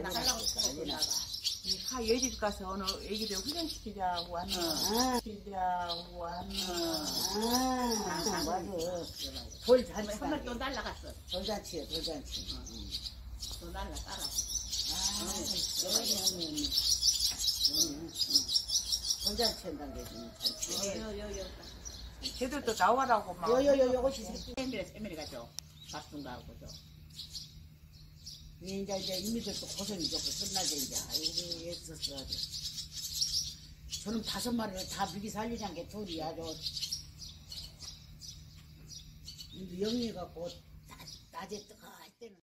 나가려고 그러다가 가 예집 가서 어느 애기들 훈련시키자고 하는 아. 시키자고 하는 아, 맞아. 돌잔치. 선물 또 날라갔어. 돌잔치야, 돌잔치. 또 날라 따라. 돌잔치 한다는 게 지금 잔치. 여 여 여 쟤도 또 나와라고 막 요 요 요, 요것이 새끼. 세밀에 세밀이 가죠. 박순가 하고 죠. 이제 이제 이미들도 고생이 좋고 끝나게 이제 아이고 애썼어 아주. 저는 다섯 마리를 다 미리 살리자는 게 둘이 아주. 영리 갖고 낮에 뜨거할 때는.